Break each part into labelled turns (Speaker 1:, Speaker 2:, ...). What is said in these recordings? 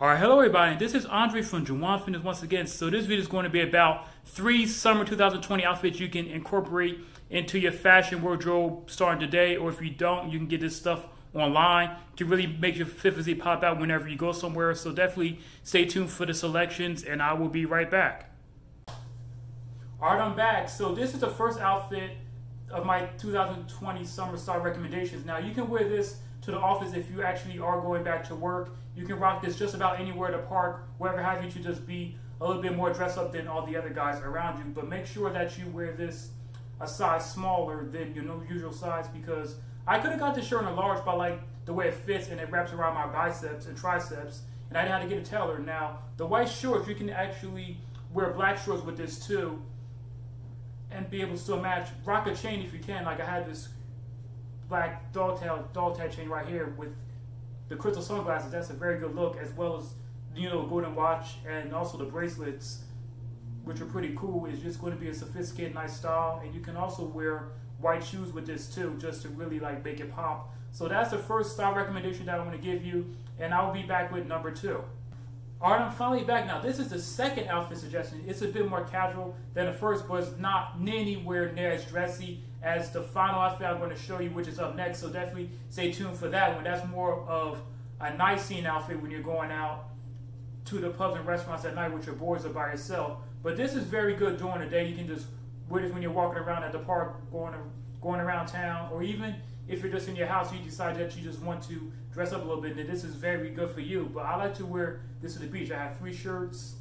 Speaker 1: All right, hello everybody. This is Andre from Jawann Fitness once again. So this video is going to be about three summer 2020 outfits you can incorporate into your fashion wardrobe starting today, or if you don't, you can get this stuff online to really make your fit physique pop out whenever you go somewhere. So definitely stay tuned for the selections, and I will be right back. All right, I'm back. So this is the first outfit of my 2020 summer style recommendations. Now you can wear this to the office if you actually are going back to work. You can rock this just about anywhere to park, wherever have you to just be a little bit more dressed up than all the other guys around you. But make sure that you wear this a size smaller than your usual size because I could have got this shirt in a large by like the way it fits and it wraps around my biceps and triceps and I had to get a tailor. Now the white shorts you can actually wear black shorts with this too and be able to still match. Rock a chain if you can. Like I had this black dog tail dog tag chain right here with the crystal sunglasses. That's a very good look, as well as you know golden watch and also the bracelets, which are pretty cool. It's just going to be a sophisticated, nice style, and you can also wear white shoes with this too, just to really like make it pop. So that's the first style recommendation that I want to give you, and I'll be back with number two. All right, I'm finally back now. This is the second outfit suggestion. It's a bit more casual than the first, but it's not anywhere near as dressy as the final outfit I'm going to show you, which is up next. So definitely stay tuned for that one. That's more of a nice scene outfit when you're going out to the pubs and restaurants at night with your boys or by yourself. But this is very good during the day. You can just wear this when you're walking around at the park, going going around town, or even if you're just in your house, you decide that you just want to dress up a little bit, then this is very good for you. But I like to wear this to the beach. I have three shirts.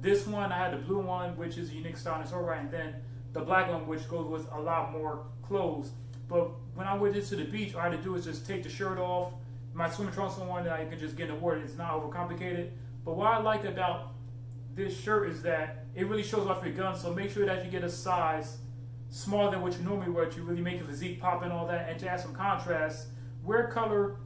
Speaker 1: This one, I had the blue one, which is a unique style and right, and then the black one, which goes with a lot more clothes. But when I wear this to the beach, all I had to do is just take the shirt off. My swimming trunks on one that I can just get in the water. It's not overcomplicated. But what I like about this shirt is that it really shows off your gun. So make sure that you get a size smaller than what you normally wear to really make your physique pop and all that. And to add some contrast, wear color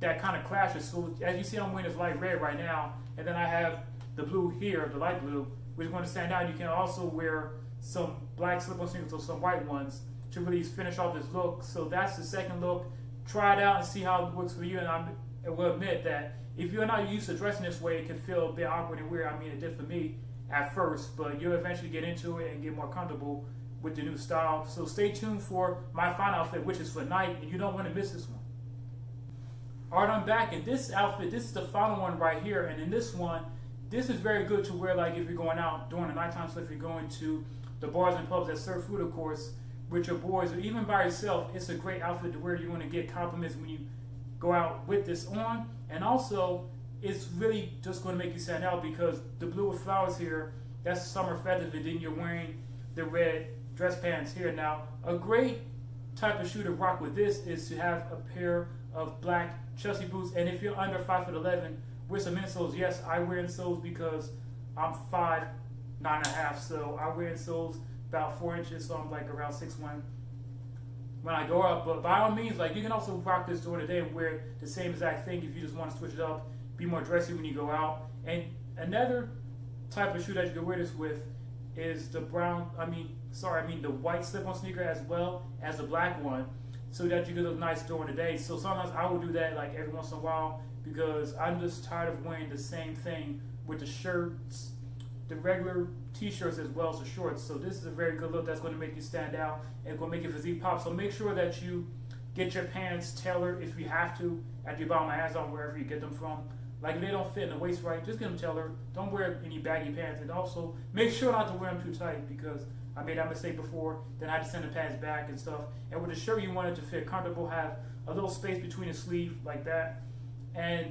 Speaker 1: that kind of clashes. So as you see, I'm wearing this light red right now, and then I have the blue here, the light blue, which is going to stand out. You can also wear some black slip-on sneakers or some white ones to really finish off this look. So that's the second look. Try it out and see how it works for you. And I'm, I will admit that if you're not used to dressing this way, it can feel a bit awkward and weird. I mean, it did for me at first, but you'll eventually get into it and get more comfortable with the new style. So stay tuned for my final outfit, which is for night, and you don't want to miss this one. All right, I'm back, and this outfit, this is the final one right here, and in this one, this is very good to wear like if you're going out during the nighttime, so if you're going to the bars and pubs that serve food, of course, with your boys, or even by yourself, it's a great outfit to wear. You're going to get compliments when you go out with this on, and also, it's really just going to make you stand out because the blue with flowers here, that's summer feathers, and then you're wearing the red dress pants here. Now, a great type of shoe to rock with this is to have a pair of black Chelsea boots. And if you're under 5 foot 11, wear some insoles. Yes, I wear insoles because I'm five, nine and a half. So I wear insoles about four inches. So I'm like around six one when I go up. But by all means, like you can also rock this during the day and wear the same exact thing if you just want to switch it up, be more dressy when you go out. And another type of shoe that you can wear this with is the brown, I mean, sorry, I mean the white slip-on sneaker as well as the black one so that you can look nice during the day. So sometimes I will do that like every once in a while because I'm just tired of wearing the same thing with the shirts, the regular t-shirts as well as the shorts. So this is a very good look that's going to make you stand out and going to make your physique pop. So make sure that you get your pants tailored if you have to at your bottom of Amazon, wherever you get them from. Like if they don't fit in the waist right, just get them tailored. Don't wear any baggy pants, and also make sure not to wear them too tight because I made that mistake before. Then I had to send the pants back and stuff. And with the shirt, you want it to fit comfortable, have a little space between the sleeve like that, and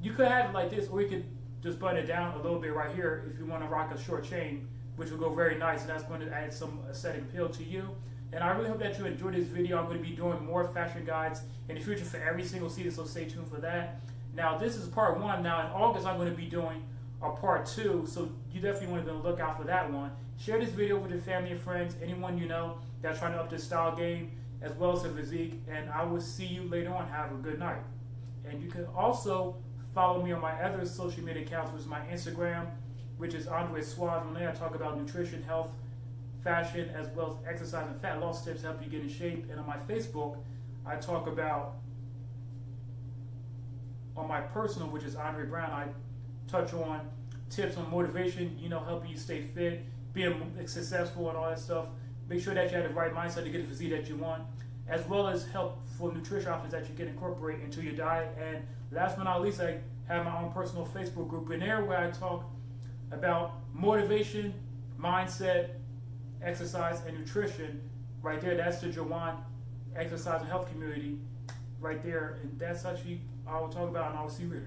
Speaker 1: you could have it like this, or you could just button it down a little bit right here if you want to rock a short chain, which will go very nice, and that's going to add some aesthetic appeal to you. And I really hope that you enjoyed this video. I'm going to be doing more fashion guides in the future for every single season, so stay tuned for that. Now, this is part one. Now, in August, I'm going to be doing a part two, so you definitely want to the lookout for that one. Share this video with your family and friends, anyone you know that's trying to up their style game, as well as their physique, and I will see you later on. Have a good night. And you can also follow me on my other social media accounts, which is my Instagram, which is Andre Suave. On there, I talk about nutrition, health, fashion, as well as exercise and fat loss tips to help you get in shape. And on my Facebook, I talk about on my personal, which is Andre Brown, I touch on tips on motivation, you know, helping you stay fit, being successful, and all that stuff. Make sure that you have the right mindset to get the physique that you want, as well as help for nutrition options that you can incorporate into your diet. And last but not least, I have my own personal Facebook group in there where I talk about motivation, mindset, exercise, and nutrition. Right there, that's the Jawann Exercise and Health Community right there. And that's actually I will talk about and I will see you later.